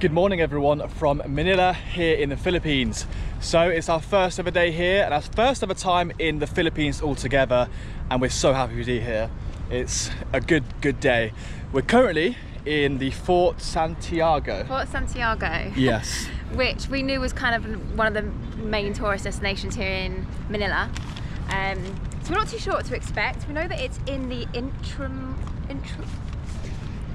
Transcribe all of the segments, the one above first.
Good morning everyone from Manila here in the Philippines. So it's our first ever day here and our first ever time in the Philippines altogether and we're so happy to be here. It's a good, good day. We're currently in the Fort Santiago. Fort Santiago. Yes. which we knew was kind of one of the main tourist destinations here in Manila. Um, so we're not too sure what to expect. We know that it's in the Intram... Intram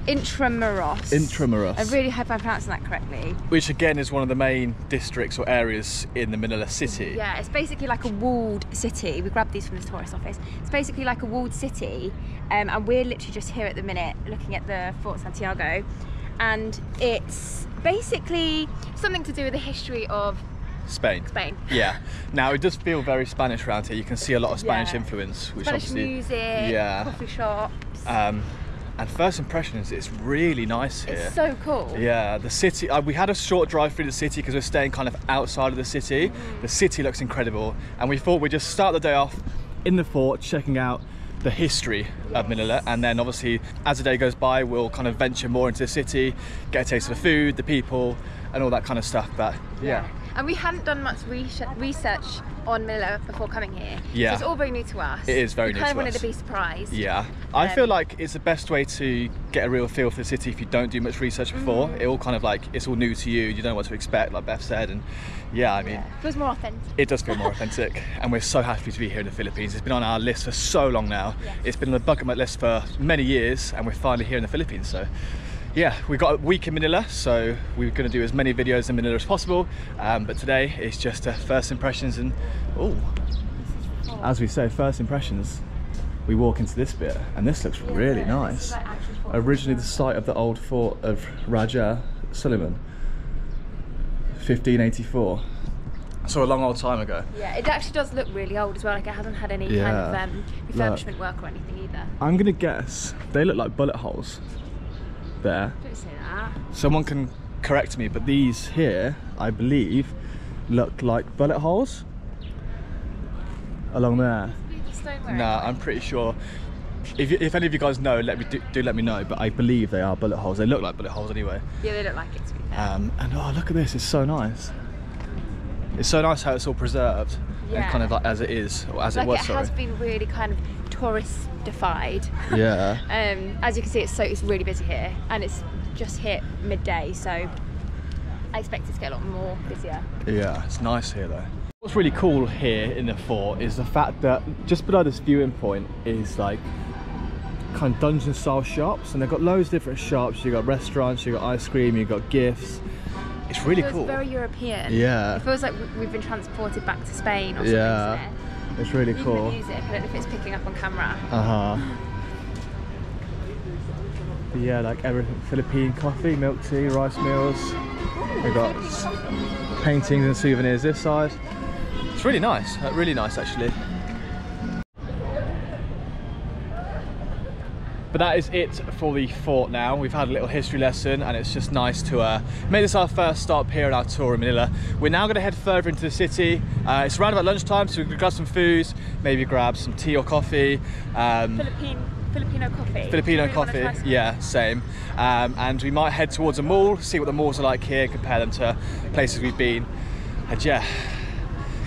Intramuros. Intramuros. I really hope I'm pronouncing that correctly. Which again is one of the main districts or areas in the Manila city. Yeah, it's basically like a walled city. We grabbed these from the tourist office. It's basically like a walled city, um, and we're literally just here at the minute looking at the Fort Santiago, and it's basically something to do with the history of Spain. Spain. Yeah. Now it does feel very Spanish around here. You can see a lot of Spanish Yeah. influence, which Spanish obviously music, Yeah. coffee shops. Um, and first impressions, it's really nice here. it's so cool. Yeah, the city. Uh, we had a short drive through the city because we're staying kind of outside of the city. Mm. The city looks incredible, and we thought we'd just start the day off in the fort, checking out the history of Manila, and then obviously as the day goes by, we'll kind of venture more into the city, get a taste of the food, the people, and all that kind of stuff. But yeah, And we hadn't done much research, research on Manila before coming here. Yeah. So it's all very new to us. It is very we new to us. kind of wanted to be surprised. yeah. I feel Um, like it's the best way to get a real feel for the city if you don't do much research before. Mm. It all kind of like it's all new to you. You don't know what to expect, like Beth said, and yeah, I mean. Yeah. Feels more authentic. it does feel more authentic and we're so happy to be here in the Philippines. It's been on our list for so long now. Yes. It's been on the bucket list for many years and we're finally here in the Philippines. So yeah, we've got a week in Manila, so we're going to do as many videos in Manila as possible. Um, but today it's just uh, first impressions and oh, as we say, first impressions. We walk into this bit and this looks really nice. like Originally the site of the old fort of Raja Suleiman, 1584. So a long old time ago. Yeah, it actually does look really old as well. Like it hasn't had any kind of um, Look. refurbishment work or anything either. I'm gonna guess they look like bullet holes there. Don't say that. Someone can correct me, but these here, I believe, look like bullet holes along there. Nah, I'm pretty sure. If, you, if any of you guys know, let me do, do let me know. But I believe they are bullet holes. They look like bullet holes anyway. Yeah, they look like it to be fair. Um, and oh, look at this! It's so nice. It's so nice how it's all preserved and kind of like as it is, or as like it was. it sorry. has been really kind of touristified. Yeah. Um, as you can see, it's so it's really busy here, and it's just hit midday, so I expect it to get a lot more busier. Yeah, it's nice here though. What's really cool here in the fort is the fact that just below this viewing point is like kind of dungeon style shops and they've got loads of different shops. You've got restaurants, you've got ice cream, you've got gifts. It's really it feels cool. very European. Yeah. It feels like we- we've been transported back to Spain or something. Yeah. It's really cool. music, I don't know if it's picking up on camera. Uh huh. Yeah, like everything Philippine coffee, milk tea, rice meals. We've got paintings and souvenirs this side. It's really nice, really nice actually. But that is it for the fort now. We've had a little history lesson and it's just nice to uh, make this our first stop here on our tour in Manila. We're now going to head further into the city. Uh, it's around about lunchtime so we can grab some food, maybe grab some tea or coffee. Um, Philippine Filipino coffee. Filipino really coffee, yeah, same. Um, and we might head towards a mall, see what the malls are like here, compare them to places we've been. And yeah,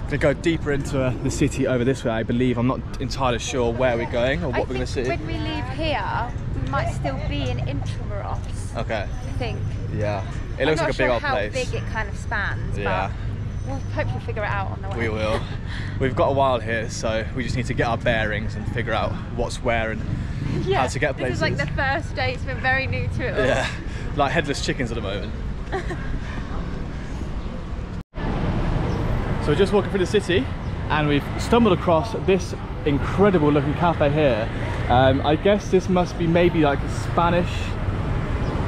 gonna go deeper into uh, the city over this way. I believe I'm not entirely sure where we're going or what I we're gonna see. when we leave here, we might still be in Intramuros. Okay, I think. yeah, it looks like a sure big old how place. big it kind of spans. Yeah. But we'll hopefully figure it out on the way. We will. We've got a while here, so we just need to get our bearings and figure out what's where and yeah. how to get places. This is like the first day. It's been very new to it all. yeah, like headless chickens at the moment. so we're just walking through the city and we've stumbled across this incredible looking cafe here. Um, I guess this must be maybe like a Spanish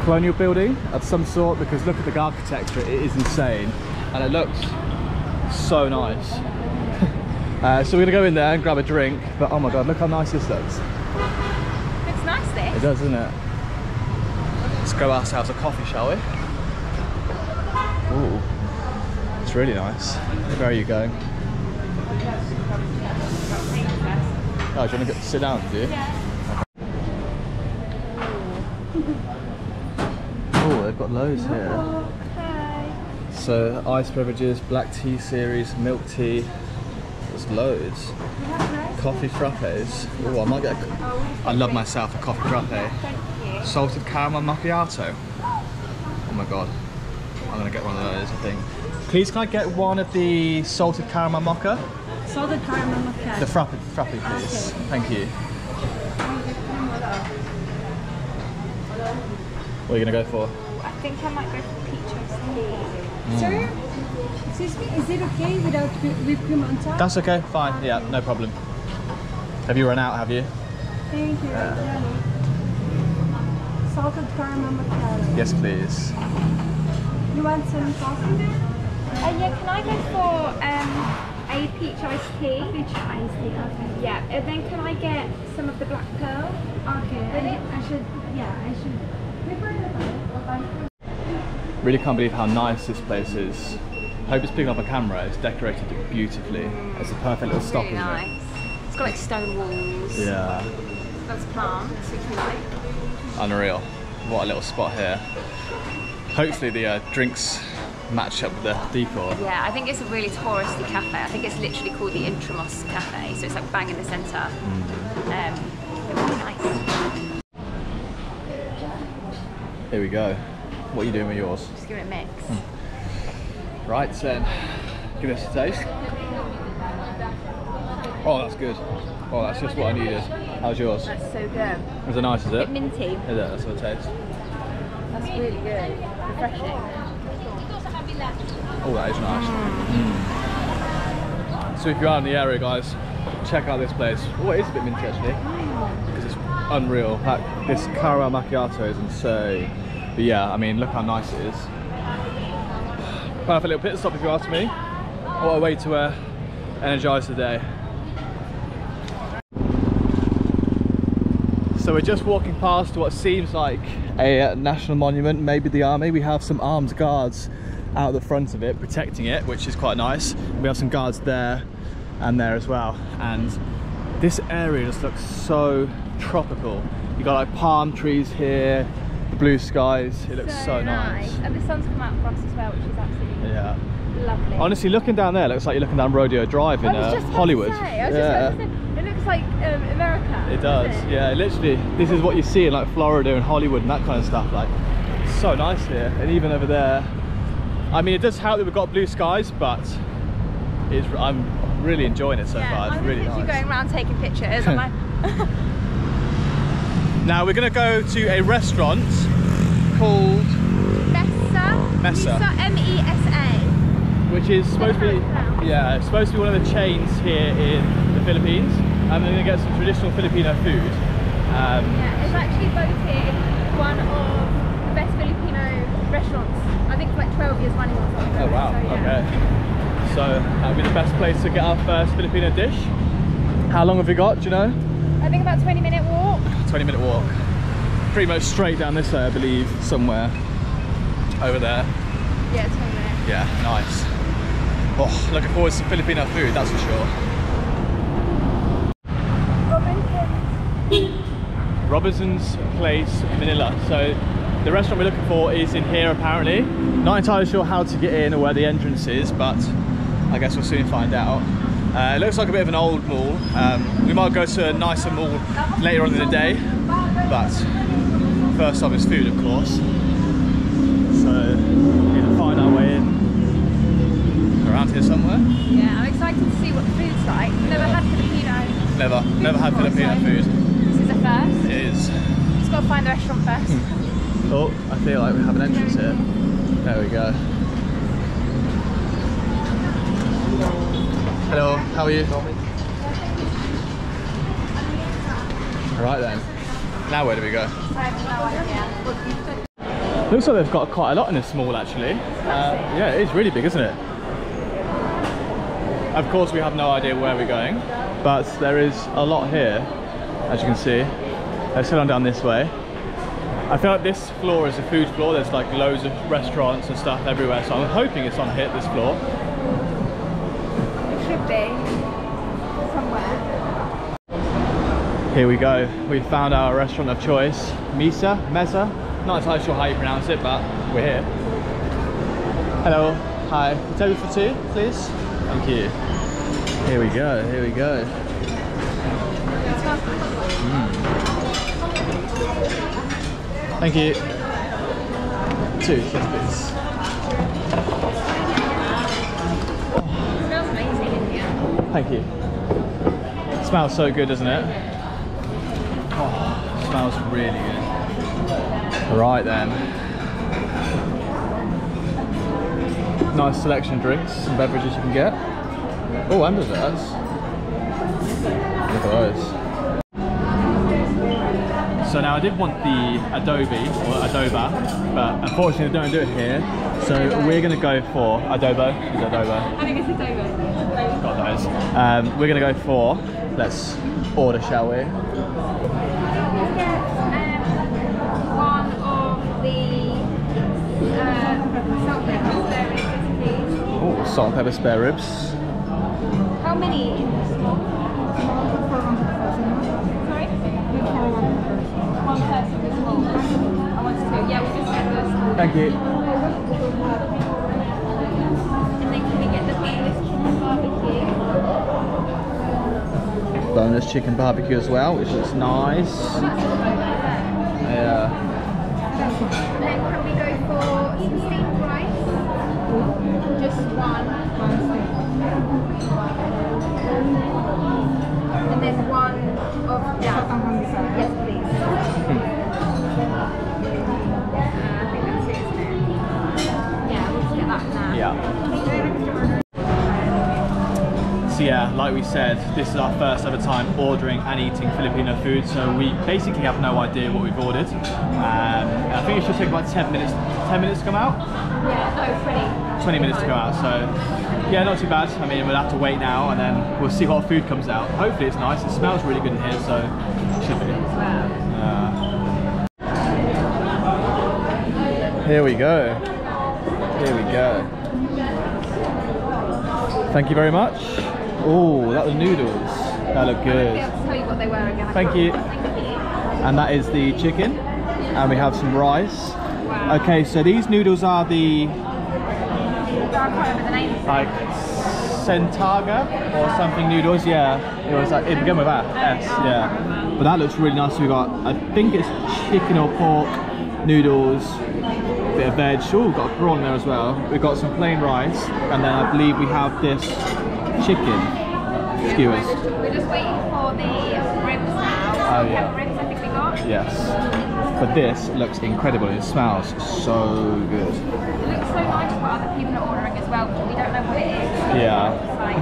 colonial building of some sort because look at the architecture, it is insane and it looks so nice. uh, so we're gonna go in there and grab a drink, but oh my god, look how nice this looks. It's nice this. It does, doesn't it? Let's grab ourselves a coffee, shall we? Ooh, it's really nice. Where are you going? Oh, do you want to get, sit down, do you? Oh, they've got loads here. So ice beverages, black tea series, milk tea. There's loads. Coffee frappes. Oh, I might get. A, I love myself a coffee frappe. Salted caramel macchiato. Oh my god. I'm gonna get one of those, I think. Please, can I get one of the salted caramel mocha? Salted caramel macchiato. The frappe, frappe, please. Okay. Thank you. What are you gonna go for? I think I might go for peach tea. Sir, excuse me, is it okay without whipped cream on top? That's okay, fine. Yeah, no problem. Have you run out, have you? Thank you. Uh. Yeah. Salted caramel macchiato. Yes, please. You want some coffee there? Uh, yeah, can I go for um, a peach iced tea? Peach iced tea, okay. Yeah, and then can I get some of the black pearl? Okay, I, I should, yeah, I should Really can't believe how nice this place is. Hope it's picking up a camera. It's decorated beautifully. It's a perfect little stop, really nice. It's got like stone walls. Yeah. Lots of plants, which we like. Unreal. What a little spot here. Hopefully the uh, drinks match up with the decor. Yeah, I think it's a really touristy cafe. I think it's literally called the Intramuros Cafe, so it's like bang in the centre. Mm. Um, nice. Here we go. What are you doing with yours? Just give it a mix. Right then, give us a taste. Oh, that's good. Oh, that's just what I needed. How's yours? That's so good. Is it nice, is it? bit minty. Is it? That's what it tastes. That's really good. Refreshing. Oh, that is nice. Mm. So if you're out in the area, guys, check out this place. Oh, it is a bit minty actually, because it's unreal. That, this caramel macchiato is insane. But yeah, I mean, look how nice it is. Perfect little pit stop if you ask me. What a way to uh, energise the day. So we're just walking past what seems like a national monument, maybe the army. We have some armed guards out the front of it protecting it, which is quite nice. We have some guards there and there as well. And this area just looks so tropical. You got like palm trees here, the blue skies. It looks so, nice. And the sun's come out for us as well, which is absolutely Yeah. lovely. Honestly, looking down there looks like you're looking down Rodeo Drive in uh, just about to Hollywood. say, I was yeah. just about to say, it looks like um, America. It does, doesn't yeah. Literally, this is what you see in like Florida and Hollywood and that kind of stuff. Like, so nice here, and even over there. I mean, it does help that we've got blue skies, but it's, I'm really enjoying it so Yeah, far. It's I'm really nice. going around taking pictures. Now we're going to go to a restaurant called, Mesa. Mesa. M-E-S-A. which is supposed to be, yeah, it's supposed to be one of the chains here in the Philippines, and we're going to get some traditional Filipino food. Um, Yeah, it's actually voted one of the best Filipino restaurants. I think for like 12 years running or something. Oh wow, So, yeah. okay. So that'll be the best place to get our first Filipino dish. How long have we got, do you know? I think about 20 minute walk. 20 minute walk. Pretty much straight down this way, I believe, somewhere. Over there. Yeah, 20 minutes. Yeah, nice. Oh, looking forward to some Filipino food, that's for sure. Robinson's Place, Manila. So the restaurant we're looking for is in here apparently. Not entirely sure how to get in or where the entrance is, but I guess we'll soon find out. Uh, it looks like a bit of an old mall. Um, we might go to a nicer mall later on in the day, but first stop is food, of course. So we need to find our way in. Around here somewhere. Yeah, I'm excited to see what the food's like. Never had Filipino. Never, never had Filipino food. This is a first. It is. Just got to find the restaurant first. Oh, I feel like we have an entrance here. There we go. Hello, how are you? Right then. Now where do we go? Looks like they've got quite a lot in this mall actually. Uh, yeah, it is really big, isn't it? Of course, we have no idea where we're going, but there is a lot here, as you can see. Let's head on down this way. I feel like this floor is a food floor. There's like loads of restaurants and stuff everywhere, so I'm hoping it's on hit this floor. It should be somewhere. Here we go. We found our restaurant of choice, Misa, Mesa. Not entirely sure how you pronounce it, but we're here. Hello. Hi. Table for two, please. Thank you. Here we go. Here we go. Mm. Thank you. Two, yes, please. It smells amazing in here. Thank you. smells so good, doesn't it? Oh, smells really good. Right then. Nice selection of drinks and beverages you can get. Oh, and desserts. Look at those. So now I did want the Adobe or Adoba, but unfortunately they don't do it here. So we're going to go for Adobo. Is Adobo? I think it's a Dover. got those. Um, we're gonna go for, let's order, shall we? Um, one of the uh, salt pepper spare ribs, please. Oh, salt and pepper spare ribs. How many in this one? Chicken barbecue? Bonus chicken barbecue as well, which looks nice. That's a Dover. Yeah. And then can we go for some steamed rice? Just one. And then one of that. Yes, like we said, this is our first ever time ordering and eating Filipino food, so we basically have no idea what we've ordered. Um, I think it should take about 10 minutes, 10 minutes to come out. Yeah, no, 20. 20 minutes to go out, so yeah, not too bad. I mean, we'll have to wait now and then we'll see what food comes out. Hopefully it's nice, it smells really good in here, so it should be. Uh, here we go. Here we go. Thank you very much. Oh, that was noodles. That look I won't be good. able to tell you what they were again. Thank you. Thank you. And that is the chicken. And we have some rice. Wow. Okay, so these noodles are the I can't remember the name. like Centaga or something noodles. Yeah, it was like it began with that S. Yeah, but that looks really nice. We got I think it's chicken or pork noodles, bit of veg. Oh, we've got a prawn there as well. We've got some plain rice, and then I believe we have this chicken skewers. We're just waiting for the ribs now. Oh, yeah. Ribs, I think we got. Yes, but this looks incredible. It smells so good. It looks so nice what other people are ordering as well, but we don't know what it is. Yeah. Like,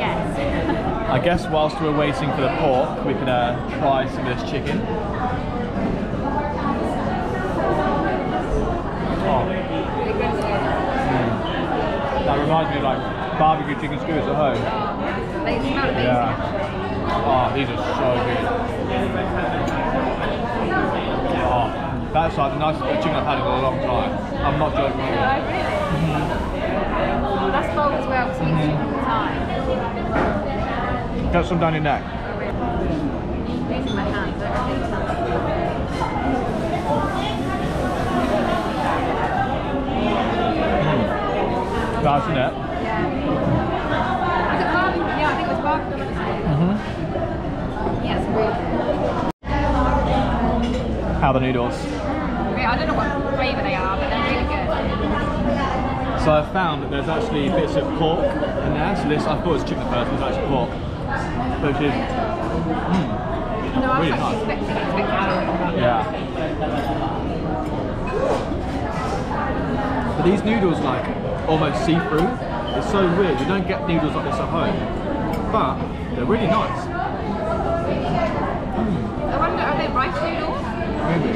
yes. I guess whilst we're waiting for the pork, we can uh, try some of this chicken. Oh, good. that reminds me of like barbecue chicken skewers at home. They smell amazing Yeah. Oh, these are so good. Oh, that's like the nicest chicken I've had in a long time. I'm not joking. you. Oh, really? Mm-hmm. That's bold as well, because eat chicken all the mm-hmm. time. Get some down your neck. Using my hands, I don't think so. Nice, isn't it? It's really good. How are the noodles? Yeah, I don't know what flavour they are, but they're really good. So I found that there's actually bits of pork in there. So this, I thought it was chicken at first, but it's actually pork. Which is, hmm, No, I was Really nice. expecting be yeah. But these noodles like almost see-through. It's so weird. You don't get noodles like this at home. But they're really nice. I wonder, are they rice noodles? Maybe.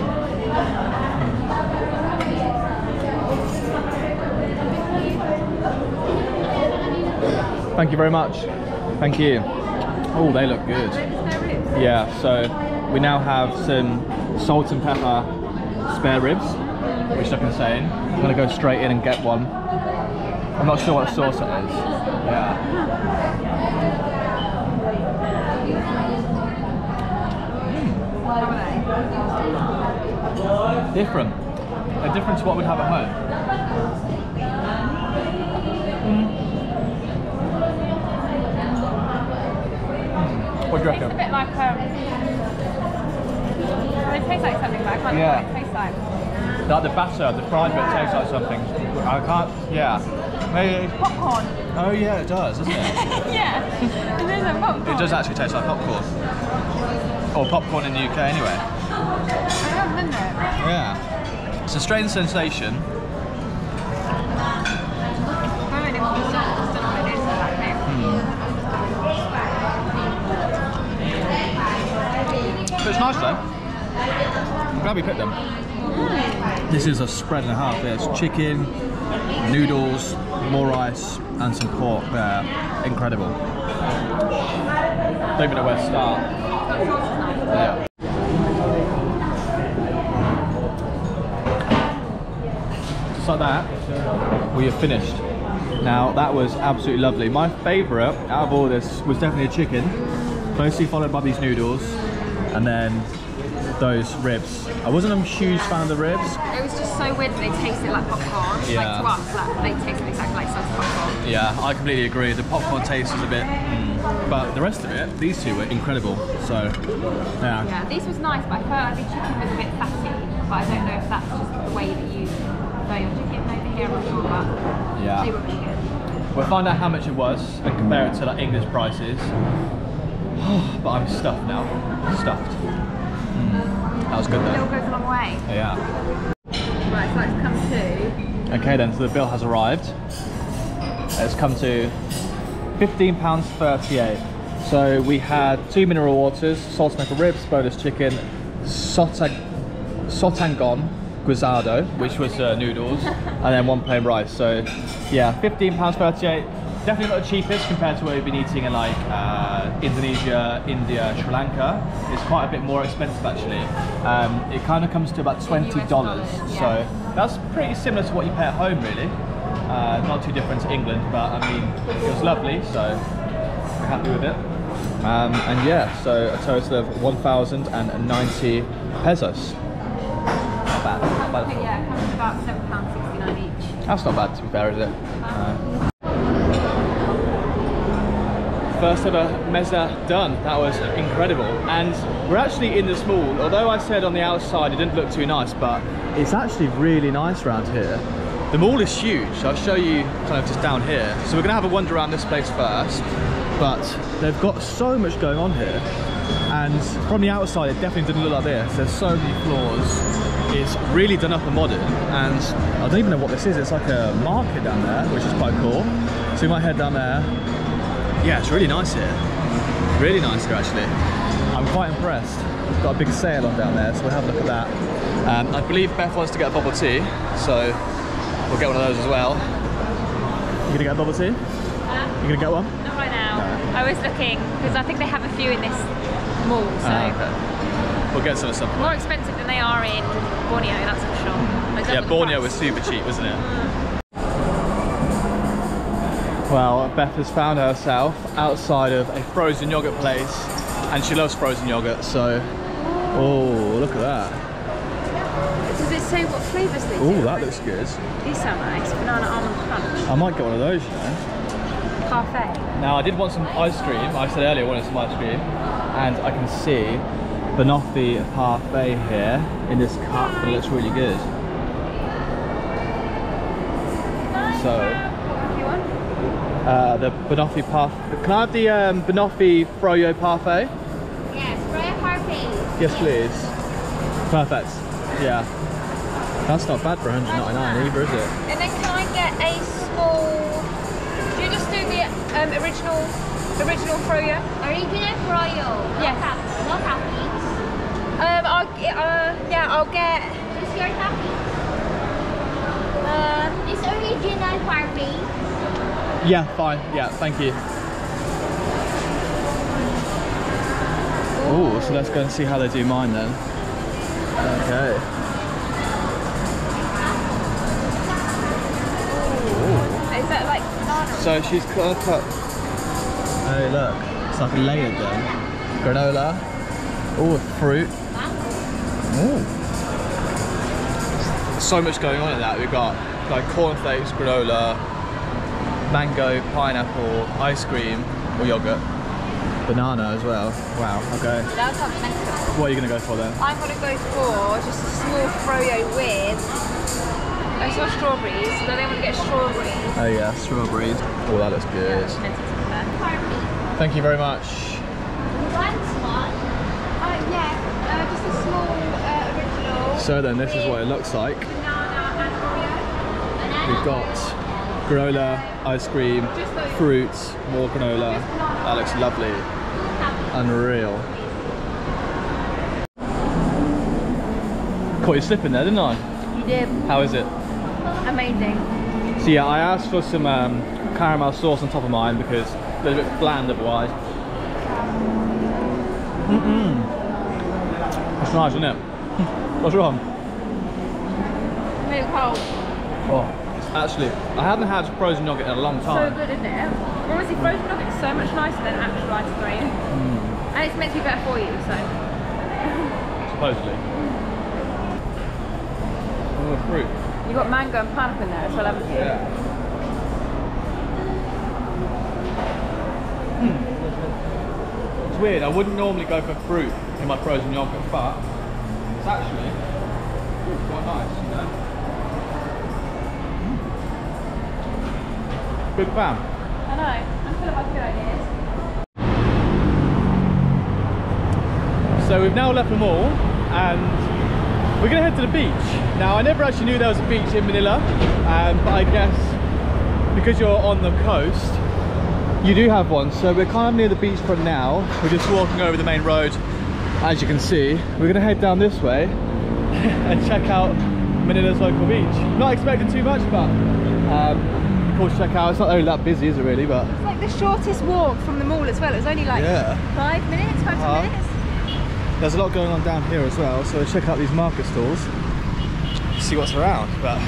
Thank you very much. Thank you. Oh, they look good. Are they the spare ribs? Yeah, so we now have some salt and pepper spare ribs, which like I'm I'm gonna go straight in and get one. I'm not sure what sauce it is. Yeah. different. They're different to what we'd have at home. Hmm. What do you reckon? It's a bit like um, well, it tastes like something, but I can't yeah. remember what it tastes like. Like the batter, the fried bit tastes like something. I can't, yeah. Maybe. Popcorn. Oh yeah, it does, doesn't it? yeah, it is a popcorn. It does actually taste like popcorn. Or popcorn in the UK anyway. Yeah. It's a strange sensation. Is. But it's nice though. I'm glad we picked them. This is a spread and a half. There's chicken, noodles, more rice, and some pork there. Incredible. Don't even know where to start. Yeah. Like that, we have finished. Now that was absolutely lovely. My favourite out of all this was definitely a chicken, closely followed by these noodles, and then those ribs. I wasn't a huge fan of the ribs. It was just so weird that they tasted like popcorn. Yeah. Like to us, like, they tasted exactly like sauce popcorn. Yeah, I completely agree. The popcorn taste was a bit, mm, but the rest of it, these two were incredible. So, yeah. Yeah, this was nice, but I felt like the chicken was a bit fatty. But I don't know if that's just the way that you buy your chicken over here. I'm but Yeah. they were really good. We'll find out how much it was and compare it to like English prices. but I'm stuffed now. Stuffed. Mm. That was good It all though. goes a long way. Yeah. Right, so it's come to. Okay then, so the bill has arrived. It's come to £15.38. So we had two mineral waters, salt and pepper ribs, bonus chicken, sotang, sotanghon guisado, which was uh, noodles, and then one plain rice. So yeah, £15.38. Definitely not the cheapest compared to what we've been eating in like uh, Indonesia, India, Sri Lanka. It's quite a bit more expensive actually. Um, it kind of comes to about $20. dollars, So that's pretty similar to what you pay at home, really. Uh, not too different to England, but I mean, it was lovely, so we're happy with it. Um, and yeah, so a total of 1,090 pesos. Not bad. Not bad. at all. Yeah, it comes about £7.69 each. That's not bad, to be fair, is it? Uh, First ever mezza done. That was incredible. And we're actually in this mall. Although I said on the outside it didn't look too nice, but it's actually really nice around here. The mall is huge. I'll show you kind of just down here. So we're gonna have a wander around this place first. But they've got so much going on here. And from the outside, it definitely didn't look like this. There's so many floors. It's really done up and modern. And I don't even know what this is. It's like a market down there, which is quite cool. So we might head down there. Yeah, it's really nice here. Really nice here, actually. I'm quite impressed. We've got a big sale on down there, so we'll have a look at that. Um, I believe Beth wants to get a bubble tea, so we'll get one of those as well. You gonna get a bubble tea? Uh, You gonna get one? not right now. I was looking, because I think they have a few in this mall, so. Ah, okay. We'll get some at some point. More expensive than they are in Borneo, that's for sure. I Yeah, know the Borneo was super cheap, wasn't it? Mm. Well, Beth has found herself outside of a frozen yogurt place, and she loves frozen yogurt, so... Oh, look at that. Does it say what flavours they Oh, that looks good. These sound nice. Banana almond crunch. I might get one of those, you know. Parfait. Now, I did want some ice cream. I said earlier I wanted some ice cream, and I can see Banoffee Parfait here in this cup, and it looks really good. So, uh, the Banoffee Parfait. Can I have the um, Banoffee Froyo Parfait? Yes, froyo Parfait. Yes, please. Perfect. Yeah. That's not bad for 199 either, is it? And then can I get a small... Do you just do the um, original original froyo? Original Froyo. No Yes. top- No toppings. Um, I'll get, uh, yeah, I'll get, Just your toppings. uh, This original parfait. Yeah, fine. Yeah, thank you. Oh, so let's go and see how they do mine then. Okay. is that like banana? So she's cut a cut. Oh look, it's like a layered then. Granola. Oh, fruit. So much going on in that. We've got like cornflakes, granola, mango, pineapple, ice cream, or yogurt. Banana as well. Wow, okay. That sounds mental. What are you gonna go for then? I'm gonna go for just a small froyo with. I saw strawberries, so they want to get strawberries. Oh yeah, strawberries. Oh, that looks good. Thank you very much. yeah, uh, just a small uh, original. So then, this is what it looks like. Banana and Oreo. We've got granola, ice cream, fruits, more granola. That looks lovely. Unreal. Caught you slipping there, didn't I? You did. How is it? Amazing. So yeah, I asked for some um, caramel sauce on top of mine because it's a little bit bland otherwise. Mm-mm. It's nice, isn't it? What's wrong? Really cold. Oh, actually, I haven't had frozen yogurt in a long time. So good, isn't it? Honestly, frozen yogurt is so much nicer than actual ice cream. And it's meant to be better for you, so. Supposedly. Oh, fruit. You got mango and pineapple in there as well, haven't you? Yeah. Hmm. It's weird, I wouldn't normally go for fruit in my frozen yogurt, but actually quite nice, you know? Mm. Big fan. I know. I'm full of good ideas. So we've now left the mall and we're gonna head to the beach. Now I never actually knew there was a beach in Manila, um, but I guess because you're on the coast, you do have one. So we're kind of near the beachfront now. We're just walking over the main road, as you can see. We're gonna head down this way and check out Manila's local beach. Not expecting too much, but um, cool to check out. It's not only that busy, is it really? But It's like the shortest walk from the mall as well. It was only like Yeah. five minutes, five Uh-huh. minutes. There's a lot going on down here as well, so check out these market stalls, see what's around. But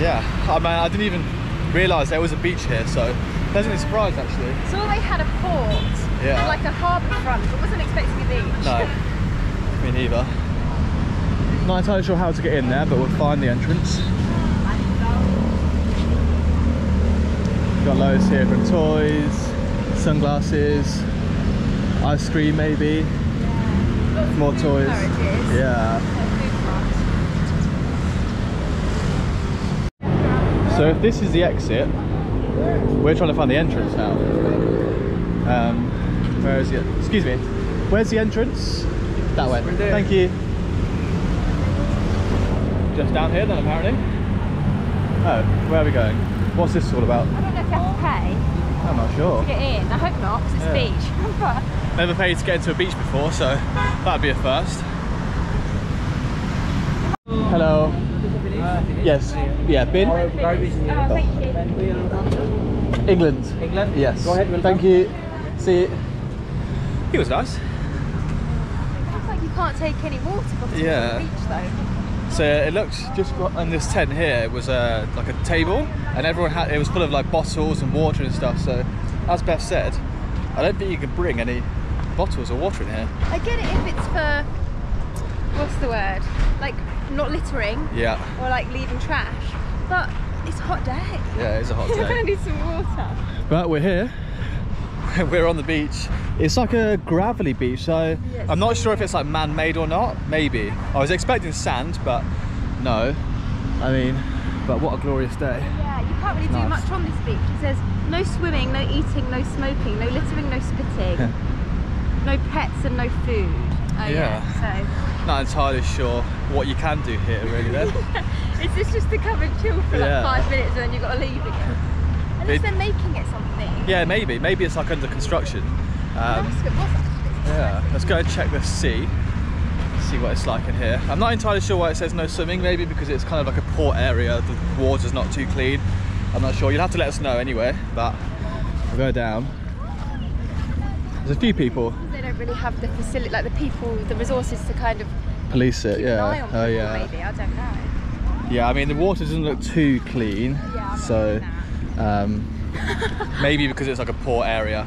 yeah, I mean, I didn't even realise there was a beach here, so pleasantly surprised actually. So they had a port Yeah. and like a harbour front, but wasn't expecting a beach. No, me neither. Not entirely sure how to get in there, but we'll find the entrance. Got loads here from toys, sunglasses, ice cream maybe, yeah. more toys. Yeah. So if this is the exit, we're trying to find the entrance now. Um, where is it? Excuse me. Where's the entrance? That way. Thank you. Just down here then apparently. Oh, where are we going? What's this all about? I don't know if you have to pay I'm not sure. to get in. I hope not, because it's Yeah. a beach. Never paid to get into a beach before, so that'd be a first. Hello. Yes. Yeah, bin. oh, thank you. England. England? Yes. Go ahead, welcome. Thank you. See you. He was nice. Looks like you can't take any water bottles Yeah. on the beach though. So it looks just on this tent here. It was uh, like a table, and everyone had it was full of like bottles and water and stuff. So, as Beth said, I don't think you could bring any bottles or water in here. I get it if it's for what's the word? Like not littering Yeah, or like leaving trash. But it's a hot day. yeah, it's a hot You're gonna need some water. but we're here. we're on the beach. It's like a gravelly beach, so Yes. I'm not sure if it's like man-made or not. Maybe. I was expecting sand, but no. I mean, but what a glorious day. Yeah, you can't really do much on this beach. It says no swimming, no eating, no smoking, no littering, no spitting, no pets and no food. Oh yeah. so Not entirely sure what you can do here, really. Then. Is this just to come and chill for Yeah. like five minutes and then you've got to leave again? Unless It- they're making it something. Yeah, maybe. Maybe it's like under construction. Um, That's good. What's that? yeah, let's go and check the sea. See what it's like in here. I'm not entirely sure why it says no swimming. Maybe because it's kind of like a port area. The water's not too clean. I'm not sure. You'll have to let us know anyway. But we'll go down. There's a few people. They don't really have the facility, like the people, the resources to kind of Police it. keep an eye Yeah. Oh yeah. maybe. I don't know. Yeah. I mean the water doesn't look too clean. Yeah, so um, maybe because it's like a poor area,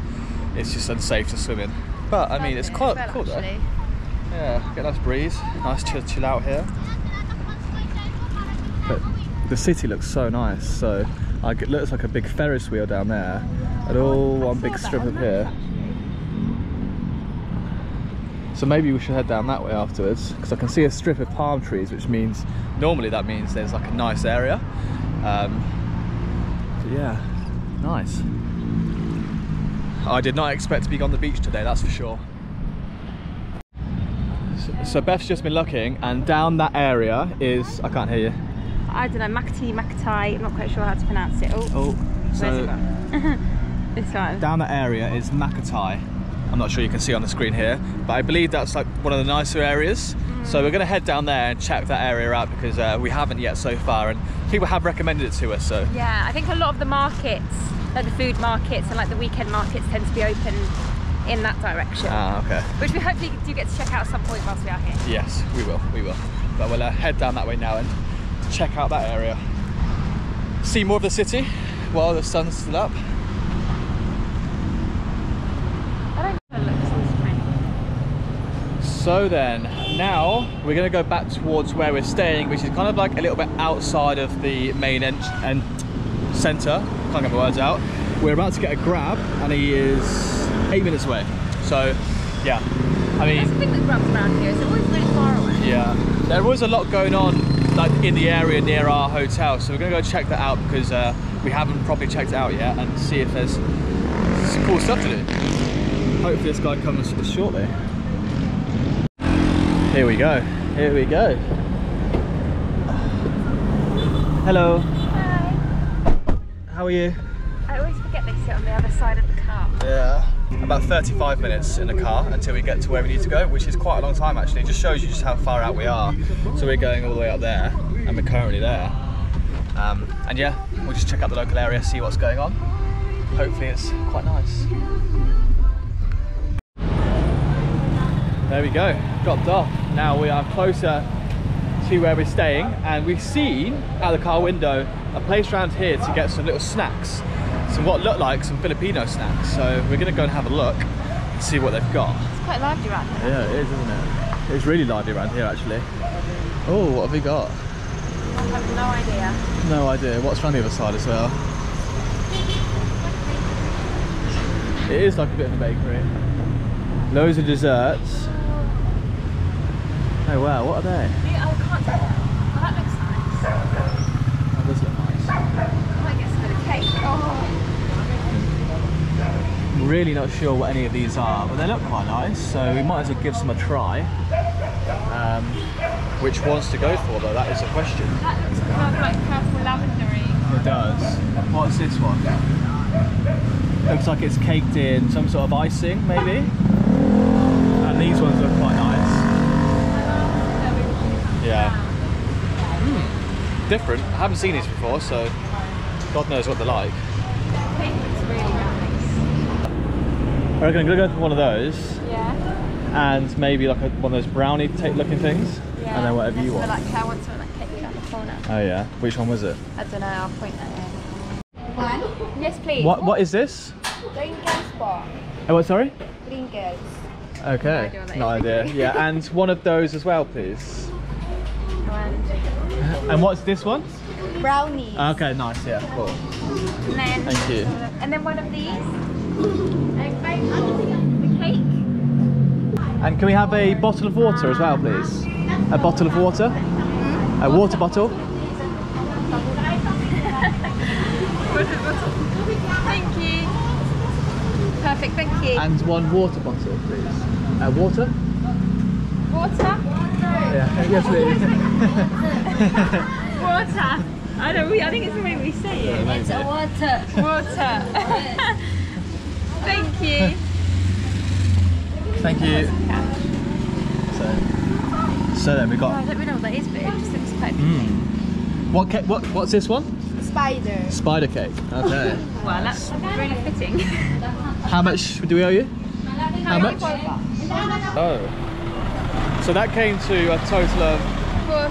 it's just unsafe to swim in. But I mean, it's quite well, cool though. Yeah, get a nice breeze, nice chill, chill out here. But the city looks so nice. So like, it looks like a big Ferris wheel down there, and all I one big strip on of here. So maybe we should head down that way afterwards because I can see a strip of palm trees, which means normally that means there's like a nice area. Um, yeah, nice. I did not expect to be on the beach today, that's for sure. So, so Beth's just been looking, and down that area is I can't hear you. I don't know, Makati, Makatai, I'm not quite sure how to pronounce it. Oh, Oh, where's it so gone? this one. down that area is Makatai. I'm not sure you can see on the screen here, but I believe that's like one of the nicer areas. So we're going to head down there and check that area out because uh, we haven't yet so far, and people have recommended it to us. So Yeah, I think a lot of the markets, like the food markets and like the weekend markets, tend to be open in that direction. ah, okay. which we hopefully do get to check out at some point whilst we are here. Yes, we will, we will. But we'll uh, head down that way now and check out that area. See more of the city while the sun's still up. I don't know. Look, this one's fine. So then, now we're going to go back towards where we're staying, which is kind of like a little bit outside of the main and centre. Can't get my words out. We're about to get a grab, and he is eight minutes away. So, yeah, I That's the mean, thing with Grabs around here, it's always really far away. yeah, there was a lot going on like in the area near our hotel, so we're going to go check that out because uh, we haven't properly checked it out yet, and see if there's some cool stuff to do. Hopefully, this guy comes shortly. Here we go. Here we go. Hello. Hi. How are you? I always forget they sit on the other side of the car. Yeah. About 35 minutes in the car until we get to where we need to go, which is quite a long time actually. It just shows you just how far out we are. So we're going all the way up there, and we're currently there. Um, and yeah, we'll just check out the local area, see what's going on. Hopefully it's quite nice. There we go, dropped off. Now we are closer to where we're staying and we've seen out the car window a place around here to get some little snacks. Some what look like some Filipino snacks. So we're gonna go and have a look and see what they've got. It's quite lively around here. Yeah, it is, isn't it? It's really lively around here actually. Oh, what have we got? I have no idea. No idea. What's around the other side as well? It is like a bit of a bakery. Loads of desserts. Oh wow, what are they? Yeah, I can't tell. Oh, that looks nice. That does look nice. I might get some of the cake. Oh. really not sure what any of these are, but they look quite nice, so we might as well give some a try. Um, which ones to go for though, that is a question. That looks kind of like purple lavendery. It does. What's this one? Looks like it's caked in some sort of icing, maybe. And these ones look quite nice. Yeah. Hmm. Different. I haven't seen these before, so God knows what they're like. Cake looks really nice. I reckon I'm gonna go for one of those. Yeah. and maybe like a, one of those brownie type looking things Yeah. and then whatever you want Like, I want some of that cake around the corner. oh yeah which one was it I don't know. I'll point that in. Yes, please. what what is this Pringles po. oh what sorry Pringles. okay idea what that no idea yeah and one of those as well please And, what's this one Brownies. okay nice yeah cool and then. thank you And then one of these. The cake. and can we have a bottle of water as well please a bottle of water a water bottle Thank you. Perfect. Thank you. and one water bottle please uh, water Water. yeah yes please Water. I don't. I think it's the way we say it. It's a water. Water. Thank you. thank you so so then we Oh, I got don't really know what that is, but it just looks quite Mm. What ca- what what's this one? Spider. Spider cake. Okay. Well, that's really fitting. How much do we owe you? How much? Oh. So that came to a total of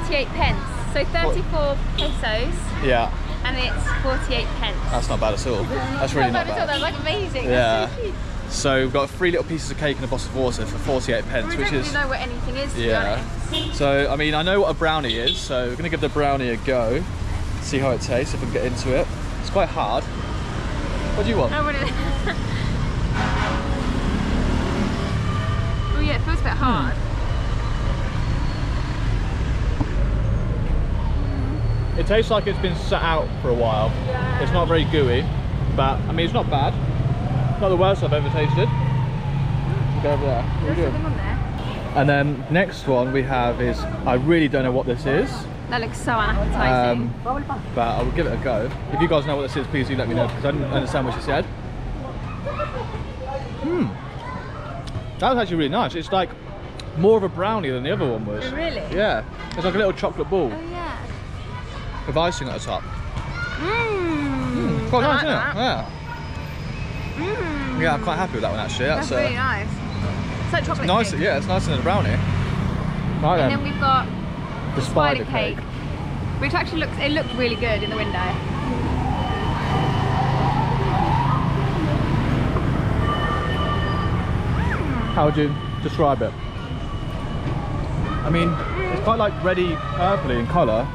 48 pence. So 34 pesos, yeah. and it's 48 pence. That's not bad at all. That's really not bad at all. That's like amazing. Yeah. So. So we've got three little pieces of cake and a bottle of water for 48 pence, We which don't is really know what anything is, yeah. So I mean, I know what a brownie is, so we're gonna give the brownie a go, see how it tastes if we can get into it. It's quite hard. What do you want? I want it. oh yeah, it feels a bit hmm. hard. It tastes like it's been sat out for a while. It's not very gooey, but I mean it's not bad. Not the worst I've ever tasted. We'll go over there. What There's something on there. And then next one we have is I really don't know what this is, That looks so unappetizing. um, but I will give it a go. If you guys know what this is, please do let me know because I didn't understand what she said. Hmm, that was actually really nice. It's like more of a brownie than the other one was. Oh, really? Yeah, it's like a little chocolate ball oh yeah. With icing at the top. Mmm. Quite I nice, like isn't it? Yeah. Mmm. Yeah, I'm quite happy with that one actually. That's, That's, uh, really nice. It's like chocolate nice. cake. Yeah, it's nicer than a brownie. Right And then, then we've got the spider cake, which actually looks it looked really good in the window. How would you describe it? I mean, it's quite like reddy purpley in colour.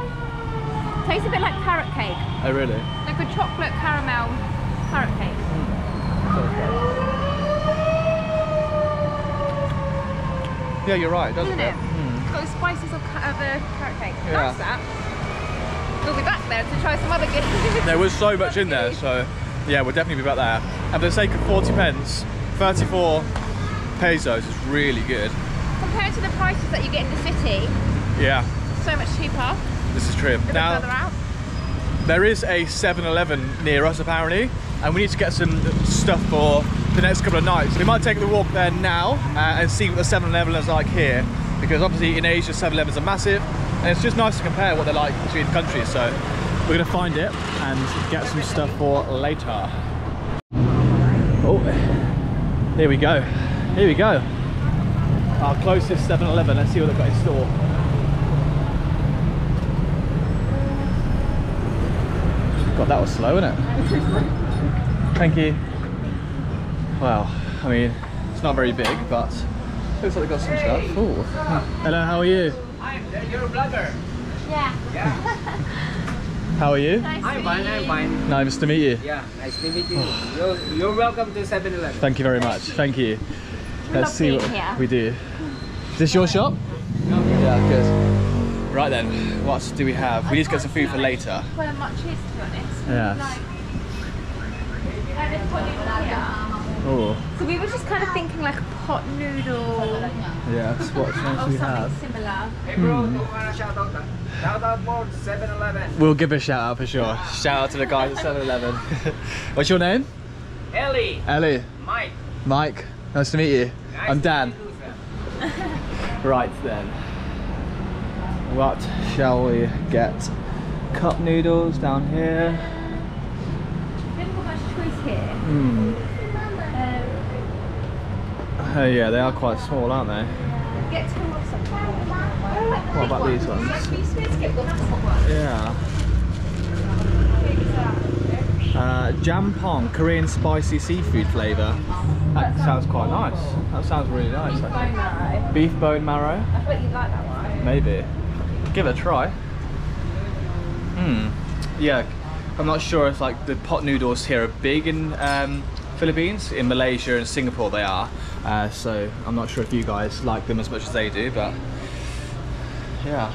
Tastes a bit like carrot cake, Oh really? like a chocolate caramel carrot cake. Yeah, you're right, doesn't Isn't it? it? Hmm. It's got the spices of, of a carrot cake. Yeah. That's that. We'll be back there to try some other good. There was so much in there, so yeah, we'll definitely be back there. And for the sake of 40 pence, 34 pesos is really good. Compared to the prices that you get in the city, Yeah, so much cheaper. This is true. Now, there is a 7-Eleven near us apparently, and we need to get some stuff for the next couple of nights. We might take the walk there now uh, and see what the 7-Eleven is like here, because obviously in Asia 7-Elevens are massive, and it's just nice to compare what they're like between countries. So we're gonna find it and get some stuff for later. Oh, here we go. Here we go. Our closest 7-Eleven. Let's see what they've got in store. God, that was slow, wasn't it? Thank you. Well, I mean, it's not very big, but looks like they've got some stuff. Ooh. Hello, how are you? I'm your brother. Yeah. Yeah. How are you? Nice I'm fine, I'm you. fine. Nice to meet you. Yeah, nice to meet you. You're, you're welcome to 7 Eleven. Thank you very much. Thank you. Let's love see what here. we do. Is this your shop? Yeah, good. Right then, what do we have? We need to get some food for later. Well, much is to be honest. Yeah. Like, and it's what you want here. Oh, So we were just kind of thinking like a pot noodle yeah. That's what or else we something have. similar. Hey bro, hmm. do you want to shout out? Shout out for 7 Eleven. We'll give a shout out for sure. Shout out to the guys at 7-Eleven. What's your name? Ellie, Ellie. Mike. Mike. Nice to meet you. Nice I'm Dan. you. Right then. What shall we get? Cup noodles down here. Haven't got much choice here. Um, Oh yeah, they are quite small, aren't they? get two. What about these ones? We used to be able to get the massive one. Yeah. Uh, jampong, Korean spicy seafood flavour. That sounds quite nice. That sounds really nice. Bone marrow. Beef bone marrow, I thought you'd like that one. maybe. Give it a try. Hmm. Yeah, I'm not sure if like the pot noodles here are big in um, Philippines. In Malaysia and Singapore they are. Uh, so I'm not sure if you guys like them as much as they do, but yeah.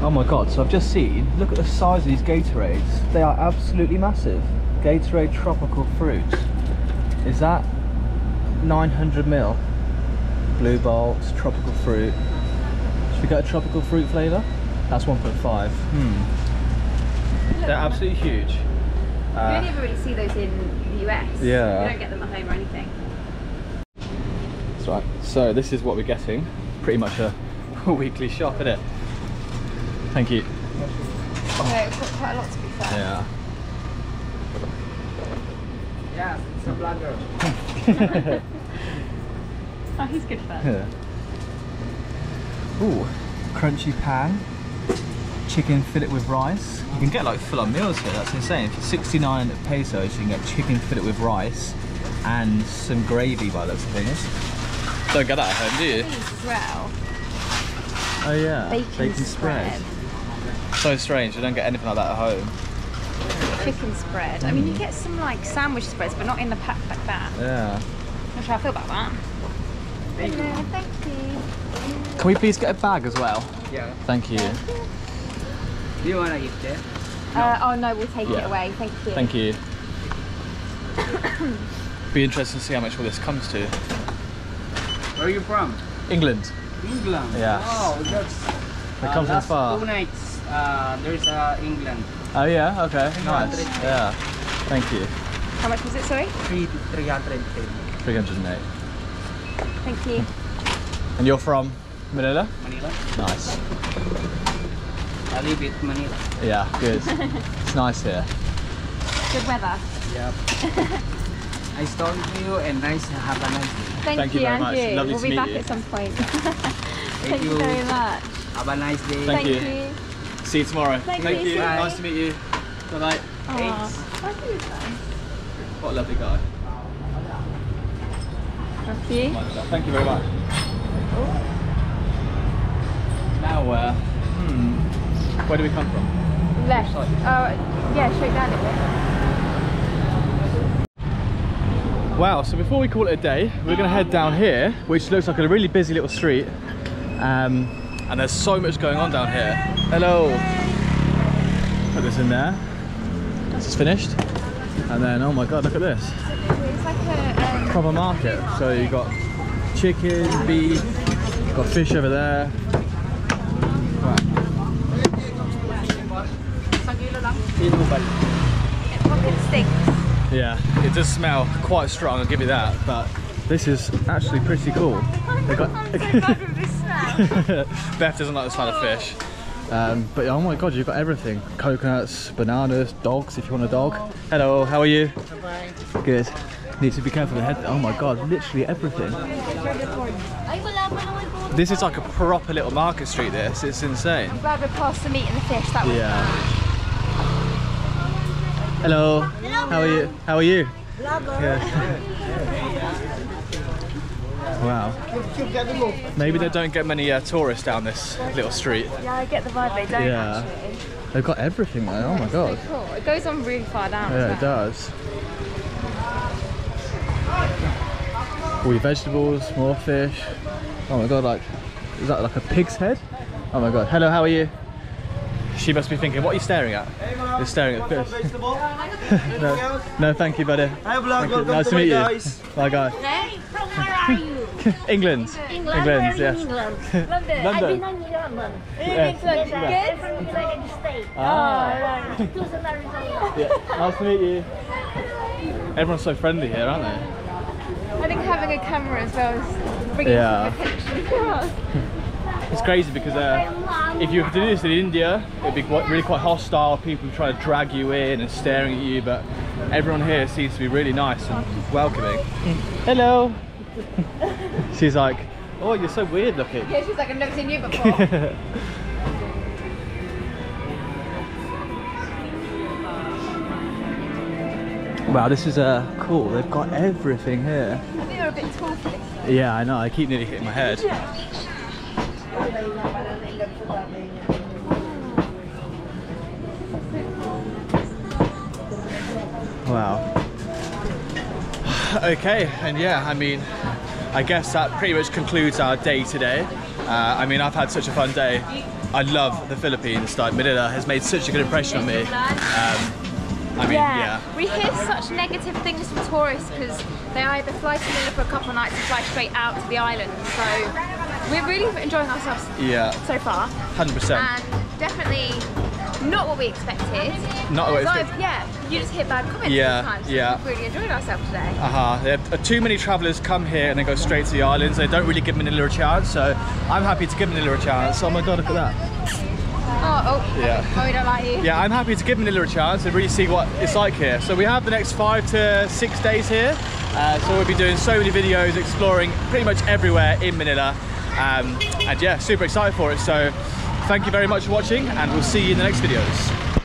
Oh my god, so I've just seen, look at the size of these Gatorades. They are absolutely massive. Gatorade Tropical Fruit. Is that 900 mil? Blue Bolts, Tropical Fruit. Should we get a Tropical Fruit flavour? That's 1.5. Hmm. They're absolutely huge. you Uh, only ever really see those in the US. Yeah. You don't get them at home or anything. That's right. So this is what we're getting. Pretty much a weekly shop, isn't it? Thank you. Yeah, it's got quite a lot to be fair. Yeah. Yeah, it's a blogger. Oh, he's good fun. Yeah. Ooh, crunchy pan, chicken fillet with rice. You can get like full-on meals here. That's insane. For 69 pesos, you can get chicken fillet with rice and some gravy by those things. Don't get that at home, do you? These as well. Oh yeah, Bacon, spread. So strange. You don't get anything like that at home. Chicken spread. I mean, you get some like sandwich spreads, but not in the pack like that. Yeah. Not sure how I feel about that. Thank you. Thank you. Can we please get a bag as well? Yeah. Thank you. Do you wanna eat there? Uh, oh no, we'll take Yeah. it away. Thank you. Thank you. Be interesting to see how much all this comes to. Where are you from? England. England. Yeah. Oh, that's. They uh, come from far. Two nights. Uh, there's uh, England. Oh yeah. Okay. Nice. Yeah. Thank you. How much was it? Sorry. Three three hundred ten. 308. Thank you. And you're from Manila? Manila. Nice. I live in Manila. Yeah. Good. it's nice here. Good weather. Yep. nice talking to you and nice have a nice day. Thank, Thank you you, very much. Andrew. Lovely we'll to be meet back you. at some point. Thank, you. you very much. Have a nice day. Thank you. you. See you tomorrow. Thank Thank you. you. Bye. Nice to meet you. Bye bye. Aw. What a lovely guy. Thank you. Thank you very much. Now, uh, hmm, where do we come from? Left. Oh, yeah, straight down it. Wow, so before we call it a day, we're gonna head down here, which looks like a really busy little street. Um, and there's so much going on down here. Hello. Put this in there. This is finished. And then, oh my God, look at this. It's like a. Um, Proper market. So you've got chicken, beef, got fish over there. It fucking stinks. Yeah, it does smell quite strong, I'll give you that, but this is actually pretty cool. Got I'm so bad with this smell. Beth doesn't like the smell of fish. Um, but oh my god, you've got everything. Coconuts, bananas, dogs if you want a dog. Hello, how are you? Good. Need to be careful of the head. Oh my god, literally everything. This is like a proper little market street this. It's insane. Glad we're past the meat and the fish. That was Yeah. Hello. How are you? How are you? Yeah. Wow. Maybe they don't get many uh, tourists down this little street. Yeah, I get the vibe they don't Yeah. actually. They've got everything there. Oh my god. Cool. It goes on really far down. Yeah, it does. All your vegetables, more fish. Oh my god, like, is that like a pig's head? Oh my god. Hello, how are you? She must be thinking, what are you staring at? You're staring at the fish. no, no, thank you, buddy. Hi vlog, Thank you. welcome Nice to to my meet guys. you. Bye, guy. Hey, from where are you? England. England. England, Where yes. England? London. I've London. been in London. Yeah. Yes, Good? From the United States. Ah. Tucson, Arizona. Yeah. Nice to meet you. Everyone's so friendly here, aren't they? I think having a camera as well is bringing Yeah. some attention to us. It's crazy because uh, if you were to do this in India, it'd be quite, really quite hostile. People trying to drag you in and staring at you, but everyone here seems to be really nice and welcoming. Hello. She's like, oh, you're so weird looking. Yeah, she's like, I've never seen you before. wow, this is uh, cool. They've got everything here. I think you're a bit tall for this. Yeah, I know. I keep nearly hitting my head. Wow. Okay, and yeah, I mean, I guess that pretty much concludes our day today. Uh, I mean, I've had such a fun day. I love the Philippines. Like Manila has made such a good impression on me. Um, I mean, yeah. We hear such negative things from tourists because they either fly to Manila for a couple of nights and fly straight out to the island. So we're really enjoying ourselves Yeah, so far. 100%. And definitely not what we expected. Not what So, expected. yeah, you just hit bad comments Yeah, sometimes. yeah. We've really enjoyed ourselves today. Uh-huh. There are too many travellers come here and they go straight to the islands. They don't really give Manila a chance, so I'm happy to give Manila a chance. Oh my god, look at that. Oh, oh. Yeah. Oh, we don't like you. Yeah, I'm happy to give Manila a chance and really see what it's like here. So we have the next five to six days here. Uh, so we'll be doing so many videos, exploring pretty much everywhere in Manila. Um, and yeah, super excited for it. So thank you very much for watching and we'll see you in the next videos.